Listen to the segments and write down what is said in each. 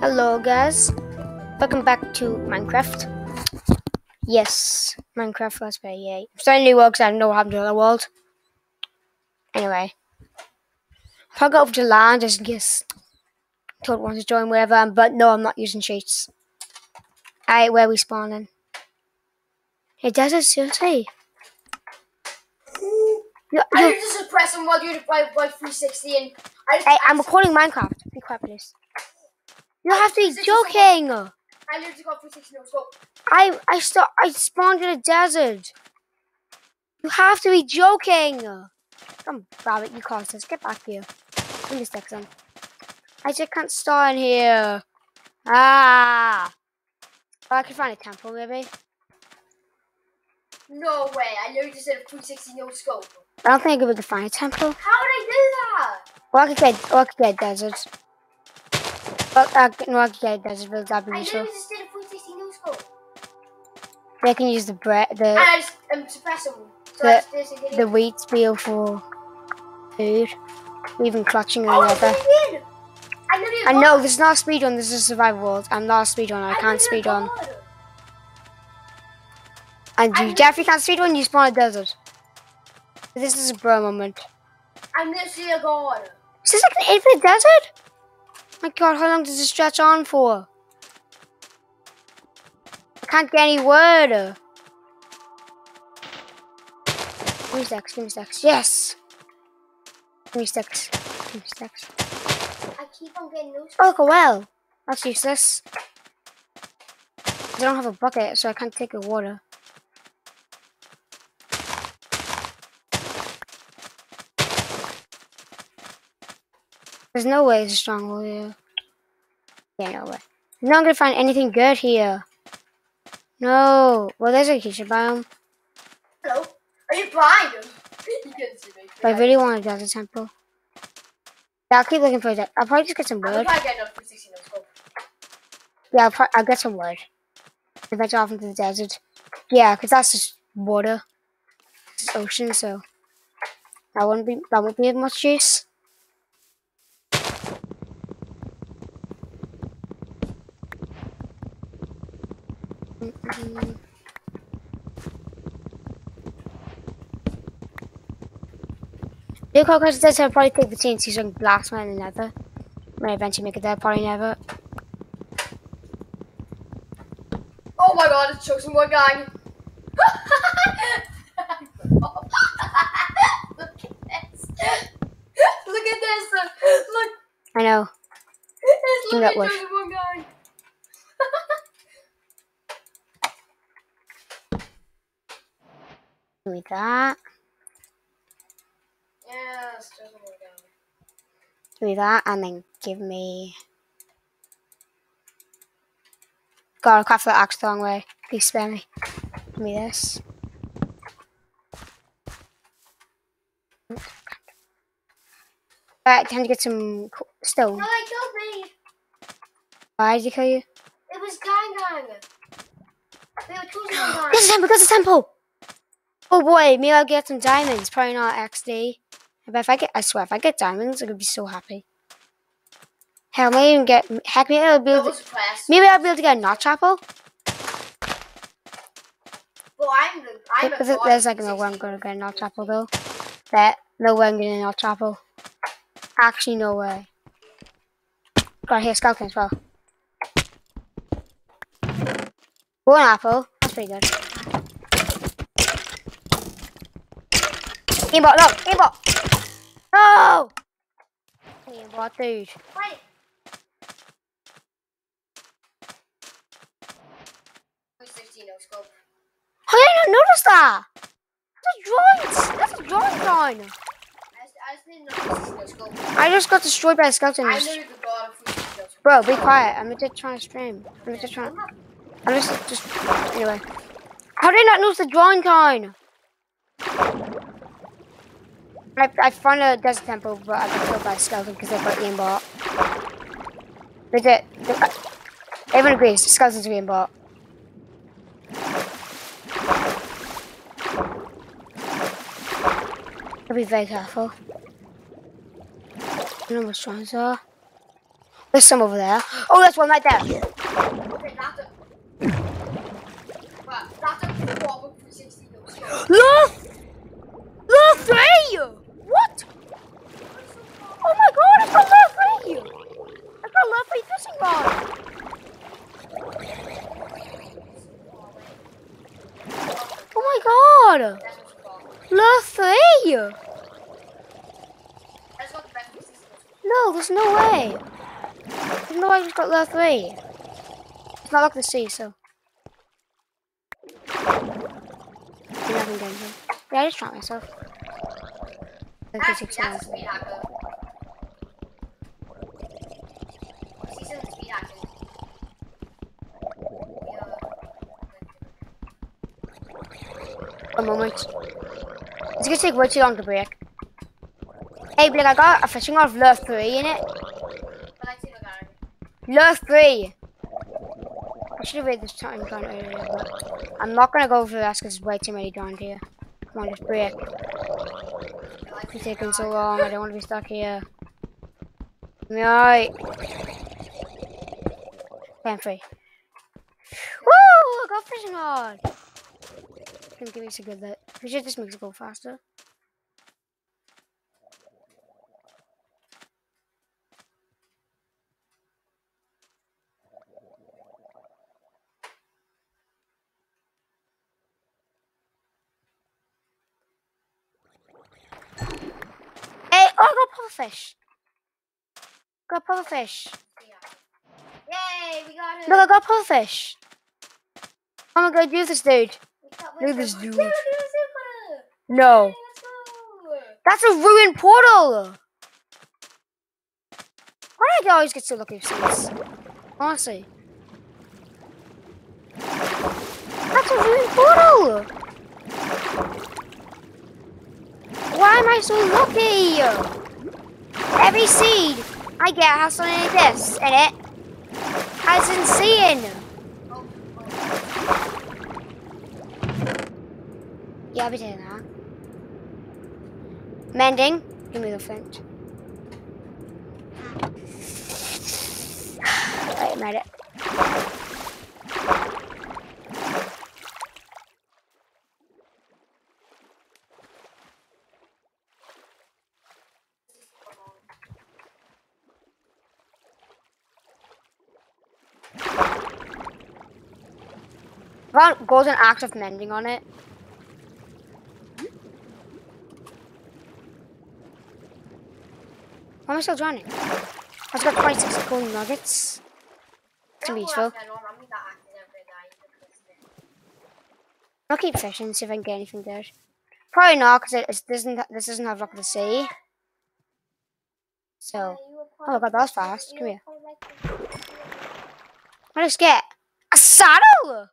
Hello guys, welcome back to Minecraft. Yes, Minecraft Let's Play, yay. I'm starting new world because I don't know what happened to the other world. Anyway, if I go over to land just in case Toad wants to join wherever, but no, I'm not using cheats. Alright, where are we spawning? It does it seriously. You, I you, need to suppress while you're by, by 360 and I just, hey, I I'm recording Minecraft. Be quiet, please. You have to be joking. I literally got 360 no scope. I I st- I spawned in a desert. You have to be joking. Come, rabbit, you caused this. Get back here. Give me sticks on. I just can't start in here. Ah. Oh, I can find a temple, maybe. No way, I literally just did a 360 no scope. I don't think we can find a temple. How would I do that? Or I could get, or I could get desert. Well, uh, no, I could get a but that'd I useful. literally just did a 360 no scope. They can use the bread, And the I just um, suppress him. So The- I the wheat wheel for food. Even clutching Oh, another. I! I I know this is not a speedrun, this is a survival world. I'm not a speedrunner, I can't speedrun. got it. And I you definitely can't speedrun, you spawn a desert. This is a bro moment. I'm literally a god. Is this like an infinite desert? My god, how long does this stretch on for? I can't get any word. Give me stacks, give me stacks. Yes! Give me stacks. Give me stacks. I keep on getting no Oh, look a well. That's useless. I don't have a bucket, so I can't take the water. There's no way it's a stronghold here. Yeah, no way. I'm not gonna find anything good here. No. Well, there's a acacia biome. Hello? Are you blind? you can see me. But I really want to a desert temple. Yeah, I'll keep looking for that. I'll probably just get some I'm wood. probably getting a 360 no. Yeah, I'll, pro- I'll get some wood. If I off into the desert. Yeah, because that's just water. It's ocean, so that wouldn't be that won't be of much use. How close it does, I'll probably take the TNT so I can blast in the nether. When eventually make it there, probably never. Oh my god, it's chosen one guy. Look at this. Look at this. Look. I know. It's literally chosen one guy. Give me that. Yeah, it's chosen one guy. Give me that, and then give me. God, I craft that axe the wrong way. Please spare me. Give me this. Alright, time to get some stone. No, they killed me. Why did he kill you? It was gang gang. They were chosen one guy. There's a temple, there's a temple! Oh boy, maybe I'll get some diamonds. Probably not XD. But if I get, I swear, if I get diamonds, I'm gonna be so happy. Hell, maybe even get, heck, maybe I'll be That able to, was suppressed. maybe I'll be able to get a notch apple. Well, I'm. I'm There's, there's like no way I'm gonna get a notch apple though. That no way I'm getting a notch apple. Actually, no way. Got here skeleton as well. One apple. That's pretty good. Aimbot, no, aimbot. No. Aimbot, dude. Wait. Who's 16 no scope? How did I not notice that? That's a drawing. That's a drawing line. I just, I just didn't know 16 no scope. I just got destroyed by a skeleton. I'm the god of 16 no scope. Bro, be quiet. I'm just trying to stream. I'm just trying. I'm just, just, anyway. How did I not notice the drawing kind? I, I found a desert temple, but I got killed by a skeleton because they put aimbot. They did. They, everyone agrees, skeletons are aimbot. Gotta be very careful. I know what's trying to There's some over there. Oh, there's one right there. Okay, that's a. But that's a 360 no. Look, three! What? Oh my god, it's got lure three! It's got lure three fishing rod! Oh my god! That's what you call it. Lure three! That's not best 360 no there's no way. There's no way it's got lure three. It's not like the sea, so. Yeah, I just shot myself. Hours. speed hacker. Season speed hacker. One moment. It's gonna take way too long to break. Hey, Blake, I got a fishing rod of lure 3 in it. Lure 3! I should have read this time count earlier, but I'm not gonna go for that because there's way too many down here. Come on, just break. It's taking so long, I don't want to be stuck here. Alright. I'm free. Woo! I got fishing rod! Gonna give me some good lit. We should just makes it go faster. Hey, oh, I got a pufferfish. Got pufferfish. Yay, we got it. Look, I got pufferfish. Oh my god, do this, dude. Look at this dude. look at this dude. No. Hey, let's go. That's a ruined portal! Why do I always get so lucky with this? Honestly. That's a ruined portal! Why am I so lucky? Every seed I get has something like this in it. That's insane! Oh, oh. I'll doing that. Mending. Give me the flint. Right, made it. Got golden axe of mending on it. Why am I still drowning? I've got 26 golden nuggets. Day, because it- I'll keep fishing, see if I can get anything good. Probably not, because it, doesn't. This doesn't have luck of the sea. So, oh my god, that was fast. Come here. I just get a saddle,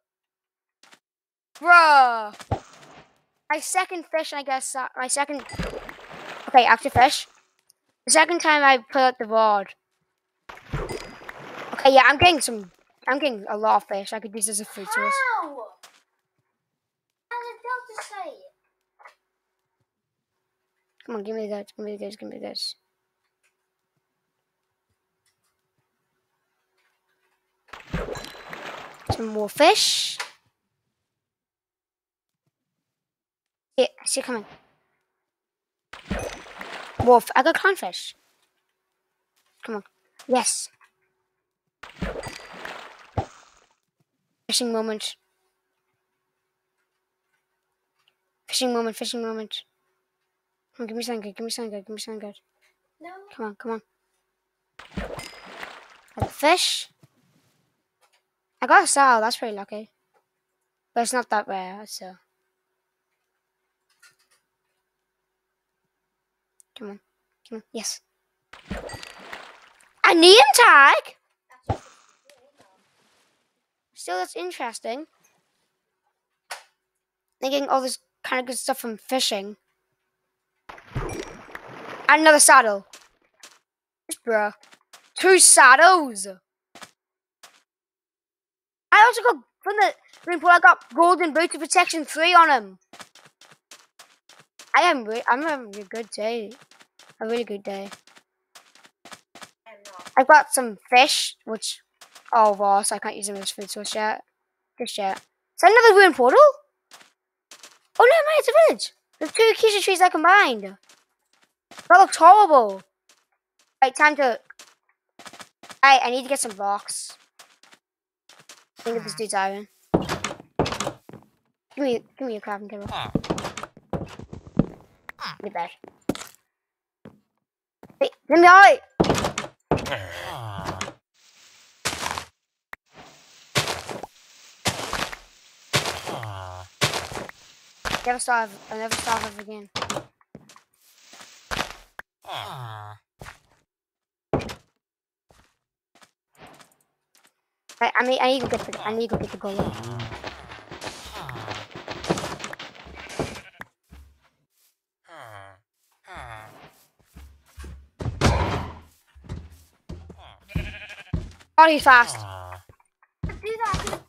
bruh. My second fish, I guess uh, my second. Okay, after fish, the second time I put out the rod. Okay, yeah, I'm getting some. I'm getting a lot of fish. I could use this as a food source. How? How did Delta say it? Come on, give me that. Give me this. Give me this. Some more fish. Yeah, I see it coming. More. f- I got clownfish. Come on. Yes. Fishing moment. Fishing moment. Fishing moment. Come on, give me something good. Give me something good. Give me something good. No. Come on, come on. I got a fish. I got a sow. That's pretty lucky. But it's not that rare, so. Come on. Come on. Yes. A name tag? Still, that's interesting. They're getting all this kind of good stuff from fishing. And another saddle. Bruh. Two saddles. I also got from the green pool. I got golden boots of protection three on them. I am. Re- I'm having a good day. A really good day. I've got some fish, which oh, are raw, so I can't use them as food source yet. Just yet. Is that another ruined portal? Oh no, man, it's a village. There's two acacia trees that combined. That looks horrible. Right, time to. Alright, I need to get some blocks. I think of this hmm. dude's iron. Give me, give me a crafting table. Ah. Let me out! Never starve. I'll never starve ever again. I, I I need to get the, I need to get the golem. He's fast. Do that.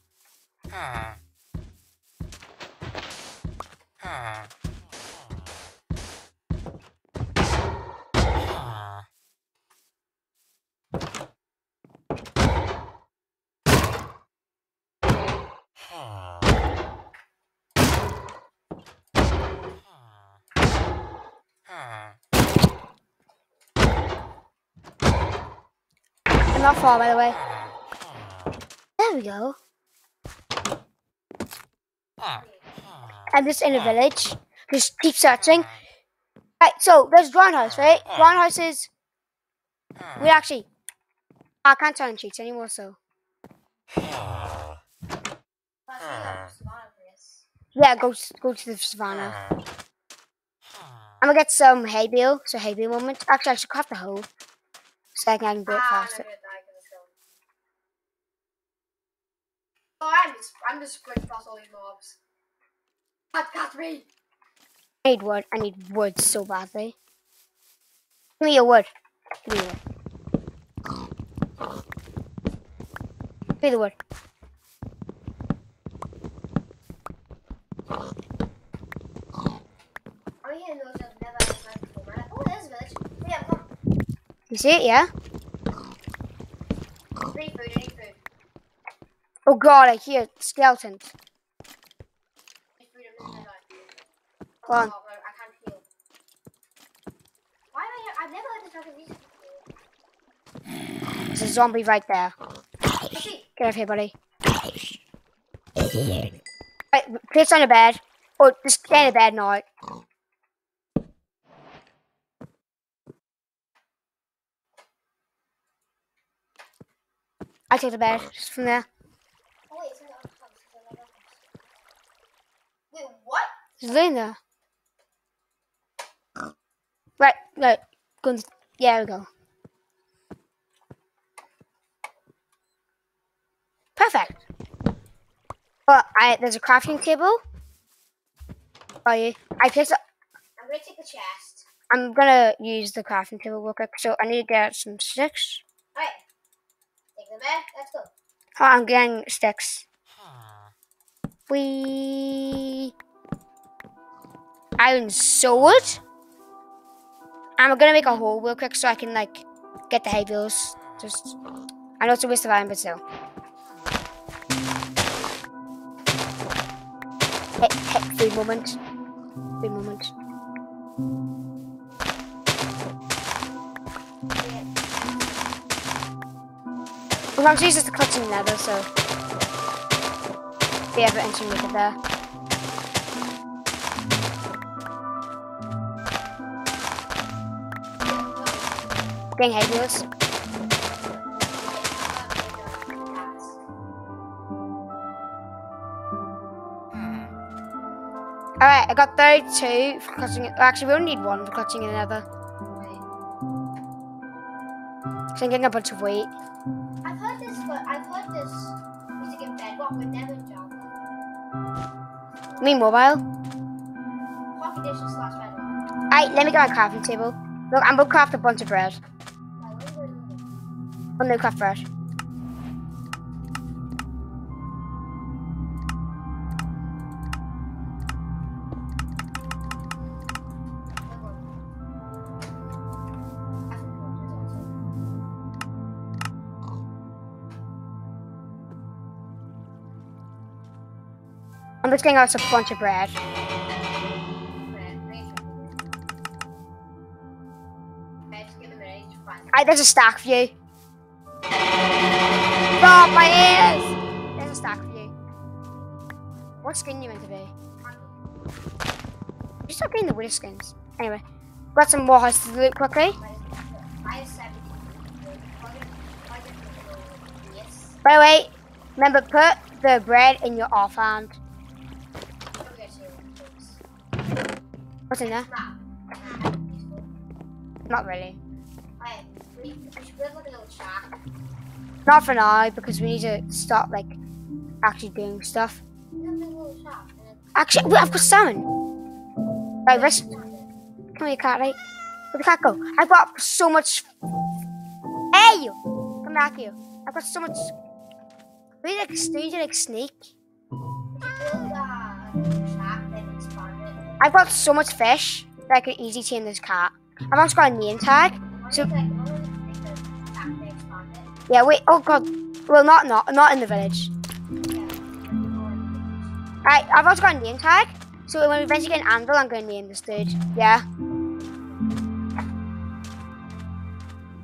Not far, by the way. There we go. I'm just in a ah. village. Just keep searching. Right, so there's Drown House, ah. right? Drown House is. Ah. We actually. I can't turn cheats anymore, so. Yeah, go go to the savannah. I'm gonna get some hay bale, so hay bale moment. Actually, I should craft a hoe, so I can do it Ah, faster. Oh, I'm just, I'm just going across all these mobs. Got, got. I need wood. I need wood so badly. Give me your wood. Give me your wood. Give me the wood. I'm here in those I've never had a time before, man. Oh, there's a village. You see it, yeah? Need food, need food. Oh god, I hear skeletons. I need food, I'm missing Go on. Oh, I can't heal. Why am I here? I've never this. There's a zombie right there. Get up here, buddy. Right, place on the bed. Or just stay in the bed now. I take the bed just from there. Oh, wait, it's in the other house. It's in the other house. Wait, what? Just laying there. Right, right. And, yeah, there we go. Perfect. Well, I there's a crafting table. Oh, you? I picked up. I'm gonna take the chest. I'm gonna use the crafting table real quick, so I need to get some sticks. Alright. Take the bed. Let's go. Oh, I'm getting sticks. We iron sword. I'm gonna make a hole real quick so I can like get the hay bales. Just I know it's a waste of iron, but still. Hit, hit food moment. Food moment. We can use this to cut some nether, so the ever entering make it there. Getting hay bales. Hmm. Alright, I got 32 for clutching it. Actually, we only need one for clutching in another. So I'm getting a bunch of weight. I've heard this, but I've heard this music in bedrock, but never in Java. You mean mobile? Pocket edition slash bedrock. Alright, let me get my crafting table. Look, I'm gonna craft a bunch of bread. gonna craft bread. I'm just getting out a bunch of bread. There's a stack for you. Stop my ears! There's a stack for you. What skin you meant to be? You stop being the weirdest skins. Anyway, got some more houses to loot quickly. I have 70. Yes. By the way, remember put the bread in your offhand. What's in there? Not really. Not for now because we need to start like actually doing stuff. Actually, wait, I've got salmon. Right, rest. Come here, cat. Right, where the cat go? I've got so much. Hey, you! Come back here. I've got so much. We like, need like it. I've got so much fish that I could easily tame this cat. I've also got a name tag. So- Yeah, wait. Oh god. Well, not not not in the village. Right, I've also got a name tag. So when we eventually get an anvil, I'm going to name this dude. Yeah.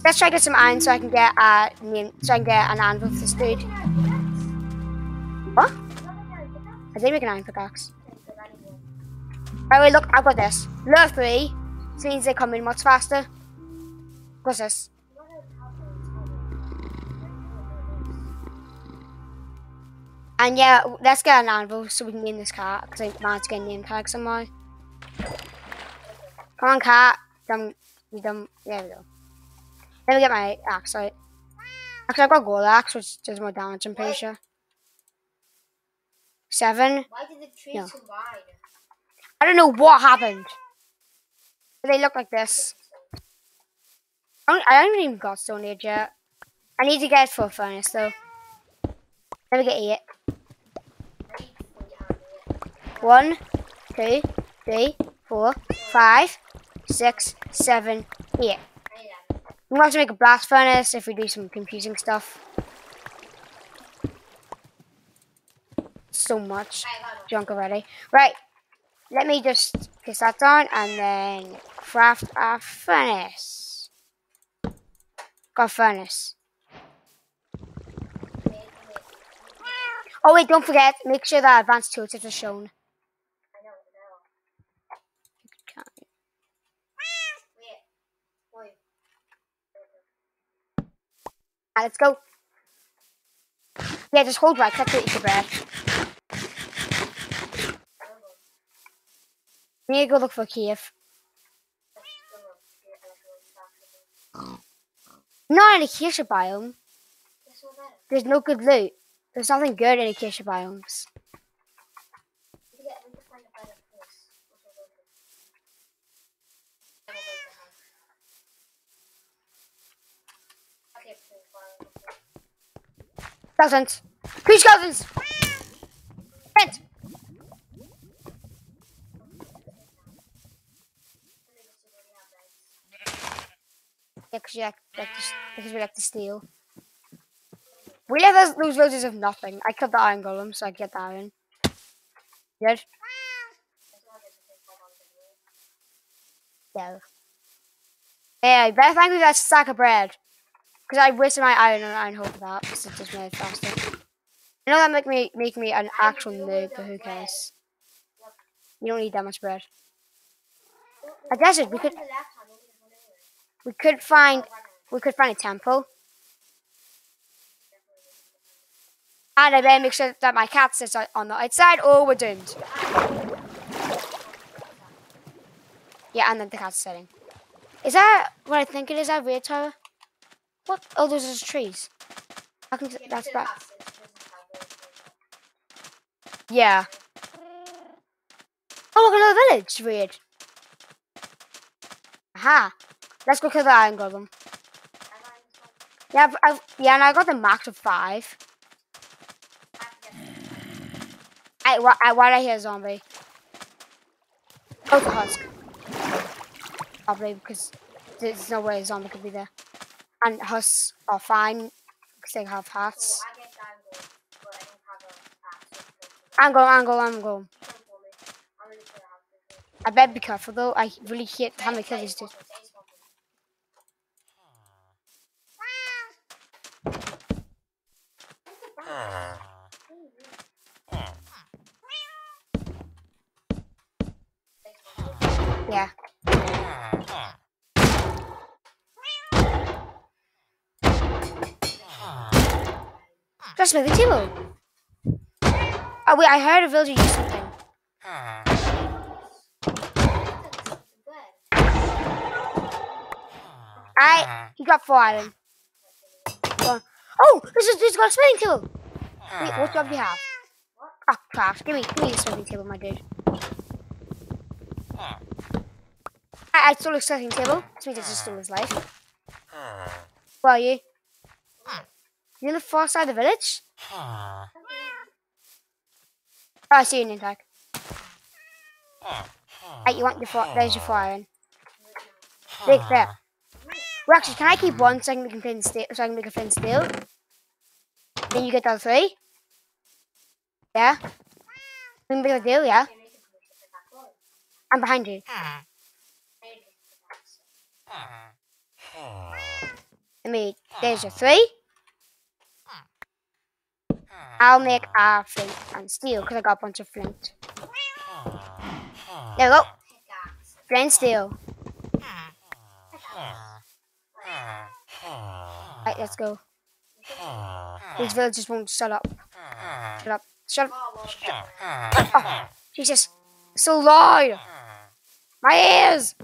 Let's try to get some iron so I can get a name, so I can get an anvil for this dude. What? I did make an iron pickaxe. Right, wait, look, I've got this. Lure three, so it means they come in much faster. What's this? And yeah, let's get an anvil so we can name this cat because I managed to get a name tag somehow. Come on, cat. Dumb, you dumb. There we go. Let me get my axe out. Actually, I've got gold axe, which does more damage. I'm pretty sure. Seven. Why did the trees No. combine? I don't know what happened. They look like this. I don't, I haven't even got Stone Age yet. I need to get full furnace though. Let me get to it. One, two, three, four, five, six, seven, eight. I'm gonna have to make a blast furnace if we do some confusing stuff. So much junk already. Right, let me just get that done and then craft a furnace. Got a furnace. Wait, wait. Oh wait, don't forget, make sure that advanced tooltips are shown. Ah, let's go. Yeah, just hold right click to eat the bread. We need to go look for Kiev. Not in a acacia biome. There's no good loot. There's nothing good in acacia biomes. Skeletons. Three skeletons. Rent. Yeah, because like, like to, because we like to steal. We have those, those villages of nothing. I killed the iron golem, so I get the iron. Yeah. Yeah, I better thank me that sack of bread. Because I wasted my iron and iron for that. Because it just made it faster. I know that make me make me an actual noob, but who cares? You don't need that much bread. A desert, we could we could find we could find a temple. And I better make sure that my cat sits on- the outside or we're doomed. Yeah, and then the cat's sitting. Is that what I think it is, that red tower? What? Oh, those are trees. How come that's bad? Yeah. Oh, look, another village. Weird. Aha. Let's go kill the iron golem. Yeah, I've, I've, yeah, and I got the max of five. I, why, I, why did I hear a zombie? Oh, it's a husk. Probably because there's no way a zombie could be there. And husks are fine because they have hats. I'm going, I'm going, I'm going. I better be careful though. I really hate having to kill these Yeah. Just moving table. Oh wait, I heard a villager do something. I he got four iron. Oh, this is this got a smithing table. Wait, what do you have? Ah, craft. Give me, give me the smithing table, my dude. I, stole a smithing table. This means I just stole his life. Where are you? You in the far side of the village? Oh, I see you, Nintak. Right, you want your four, there's your iron. Right there. Well, actually, can I keep one so I can make a flint steel? So I can make a flint steel. Then you get other three. Yeah. We can make a deal, yeah. I'm behind you. I mean, there's your three. I'll make a flint and steel because I got a bunch of flint. There we go. Flint steel. Right, let's go. These villagers won't shut up. Shut up. Shut up. Oh, Jesus. So loud. My ears.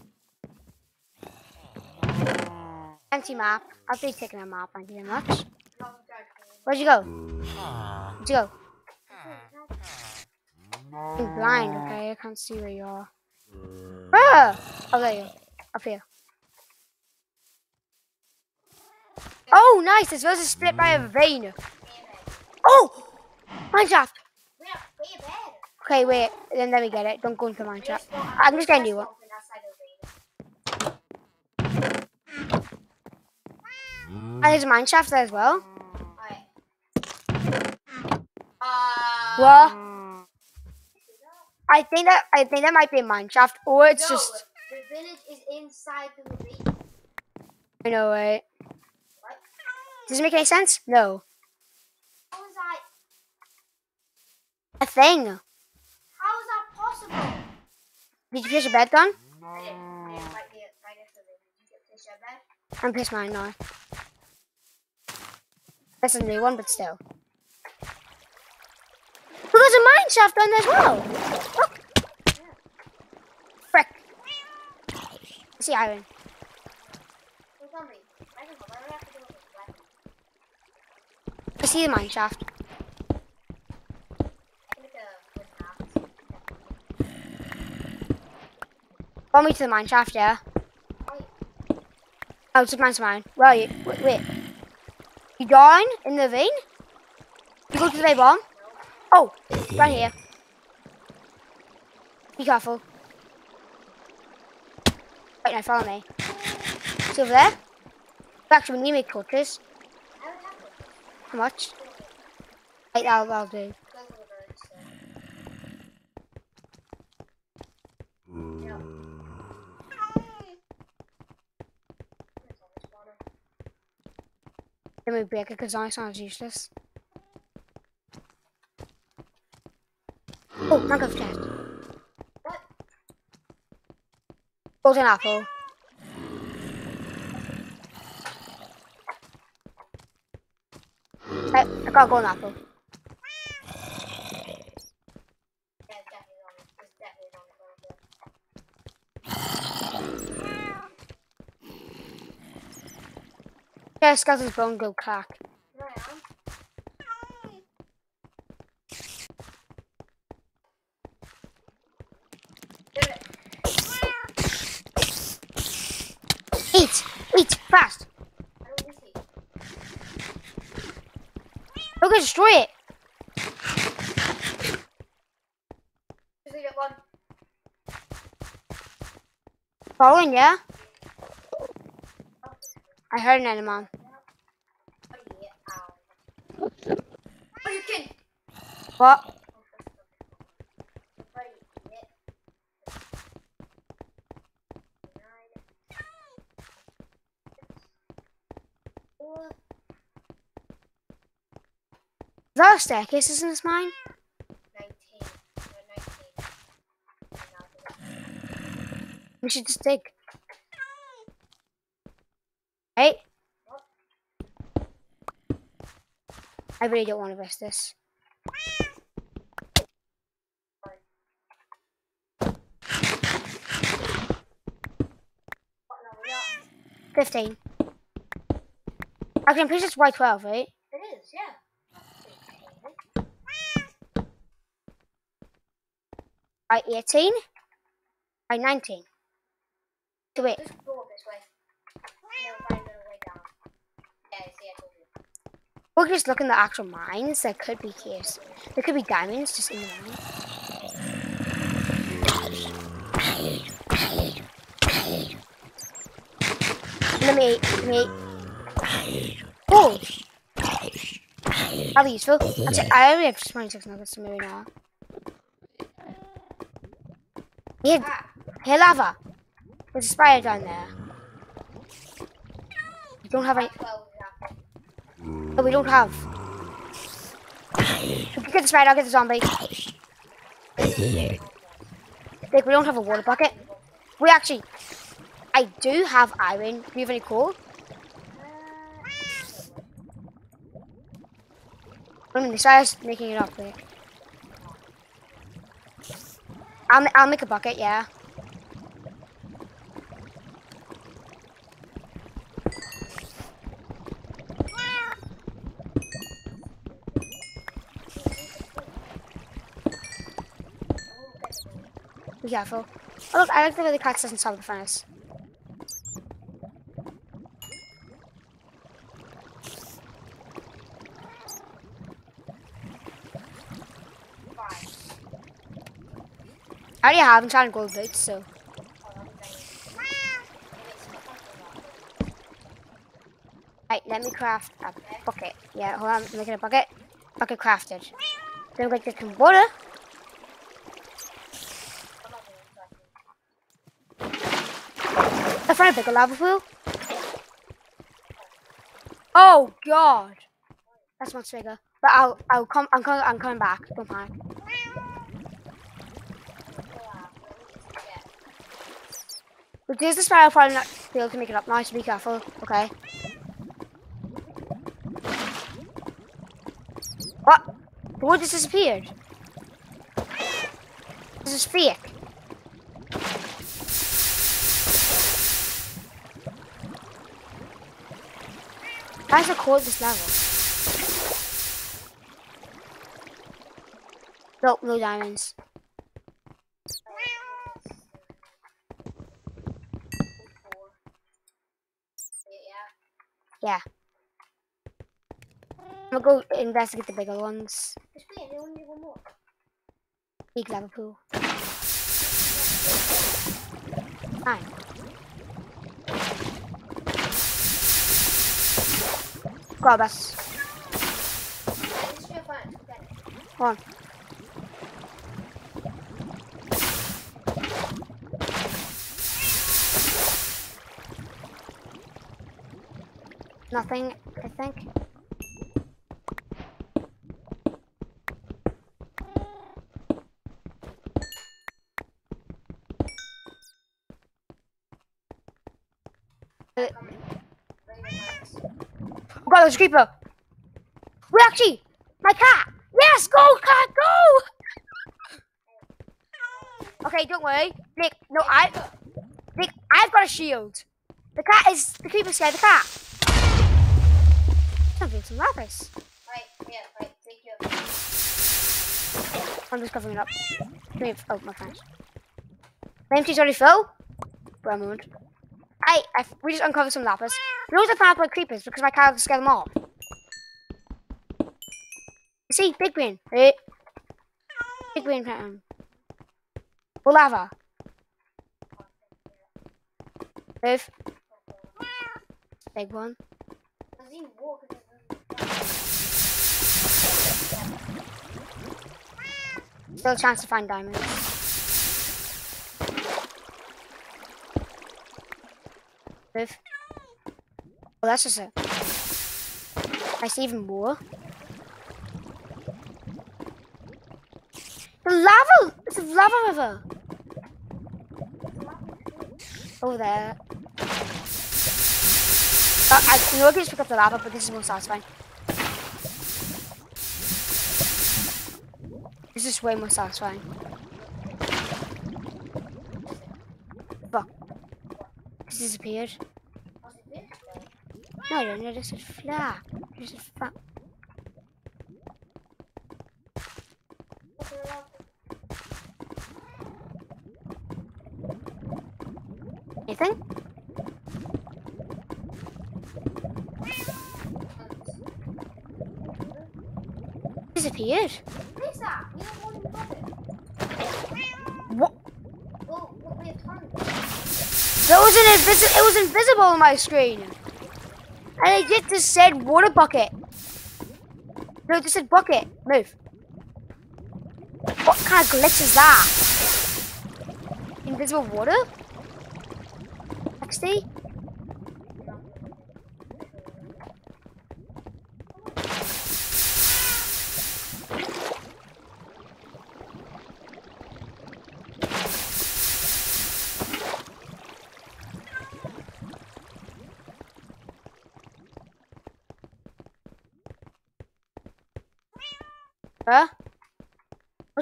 Empty map. I'll be taking a map. Thank you very much. Where'd you go? Where'd you go? I'm blind, okay? I can't see where you are. Ah! Oh, there you are. Up here. Oh, nice! This was a split by a vein. Oh! Minecraft! Okay, wait. Then let me get it. Don't go into Minecraft. I'm just gonna do one. And there's a mineshaft there as well. What? Um, I think that I think that might be a mineshaft, or it's just the village is inside the ravine. I know right. What? Does it make any sense? No. How is that? A thing. How is that possible? Did you place your bed down? I didn't. I didn't right there, right next to the ravine. Did you get this bed? I'm pissed mine now. That's a new one, but still. Well, there's a mine shaft on there as well. Frick. I see iron. I see the mine shaft. A. Follow me to the mine shaft, yeah? Oh, it's mine's mine. Where are you? Wait, wait. You down in the vein? You go to the bomb? Oh, right here. Be careful. Right now, follow me. It's over there? Actually, we need to make torches. How much? Right, that'll, that'll do. Go to the village. So. Yeah. It's on the spawner. Let me break it because I sounds useless. Oh, Minecart chest. Golden apple. I, I got a golden apple. Yeah, it's definitely on. It's definitely on the phone. Yeah, Scout's bone go crack. Eat! Eat! Fast! Gonna destroy it! Following, yeah? I heard an enemy. Hop. That a staircase? Isn't this mine? We should just dig. Hey. I really don't want to risk this. 15. Okay, I'm pretty sure it's Y12, right? It is, yeah. Y18? Y19? So wait, Just go this way. And then find another way. Yeah, see, I told you. we're just looking at the actual mines. There could be caves. There could be diamonds just in the mine. Let me. Oh! That'll be useful. Actually, I only have 26 nuggets, so maybe not. Here, here, lava. There's a spider down there. We don't have any. 12 is happening. No, we don't have. Get the spider, I'll get the zombie. Like, we don't have a water bucket. We actually. I do have iron. Do you have any coal? I mean, the spider's making it up, like. I'll, I'll make a bucket, yeah. Be careful. Oh, look, I like the way the cactus doesn't stop the furnace. Already have enchanted gold boots, so. Right, let me craft a bucket. Yeah, hold on, I'm making a bucket. Bucket crafted. Then we're going to get some water. I found a bigger lava pool. Oh god, that's much bigger. But I'll, I'll come. I'm coming. I'm coming back. Don't panic. But there's the spiral probably not be able to make it up now, be careful. Okay. What? The wood just disappeared. This is fake. Why is it cold this level? Nope, no diamonds. Gonna go investigate the bigger ones. Just wait, there only one more. Big lava pool. Fine. Grab us. Yeah, this is your fun. Go get it. Come on. Nothing, I think. Oh there's a creeper! We actually! My cat! Yes, go, cat, go! okay, don't worry. Nick, no, I. Nick, I've got a shield. The cat is. The creeper scared the cat. I'm doing some lapis. Right, yeah, right, take your. I'm just covering it up. Oh, my friends. My empty's already full? Moment. I, I, we just uncovered some lapis. Loads of like creepers because my cat scared them off. See, big. Right? Big brain pattern. Or lava. Move. Big one. Still a chance to find diamonds. Move. Oh, that's just it. I see even more. The lava! It's a lava river! Over there. Uh, I know I can just pick up the lava, but this is more satisfying. This is way more satisfying. Fuck. This disappeared. No, don't know, this is flat. This is flat. Anything? Disappeared. What oh, is? You don't want to it. What? Well, what we have tons. That was an invisible. It was invisible on my screen. And it just said water bucket. No, it just said bucket. Move. What kind of glitch is that? Invisible water? XD?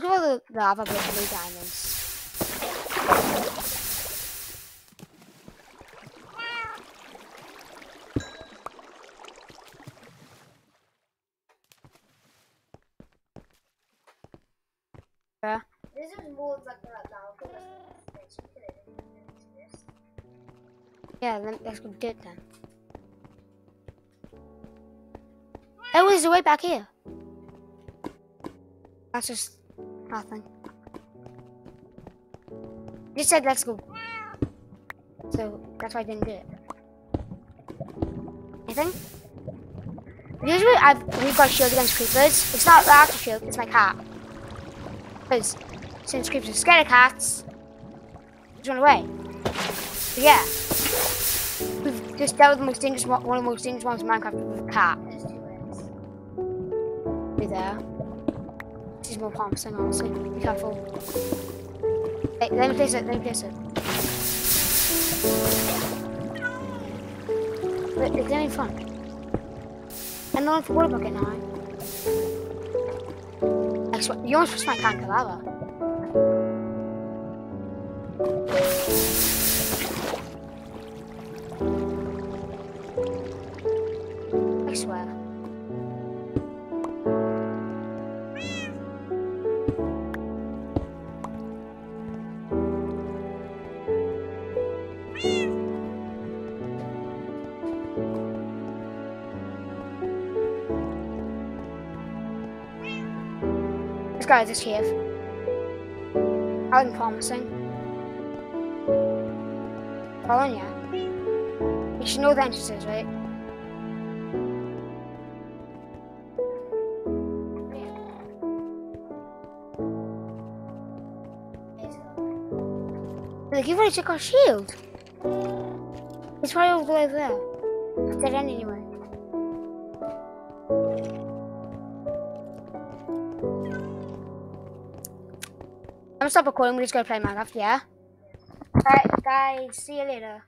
At all the lava blue diamonds. Yeah. This is more like that now. because it's- it's okay. Yes. Yeah, then let's go do it then. Oh, there's a way back here. That's just nothing. You said let's go. So that's why I didn't do it. Anything? Usually I've we've got shield against creepers. It's not actual shield, it's my cat. Because since creepers are scared of cats, just run away. But yeah. We've just dealt with the most dangerous one of the most dangerous ones in Minecraft with a cat. Be there. Is more promising, honestly. Be careful. Hey, let me place it, let me place it. Look, it's getting fun. And not for water bucket now. I swear, you almost pushed my can of lava. Is just here. I'm promising. Following you. You should know the entrances, right? Look, you've already took our shield. It's right over over there. It's dead end gonna stop recording. We're just gonna play Minecraft, yeah? Alright, guys. See you later.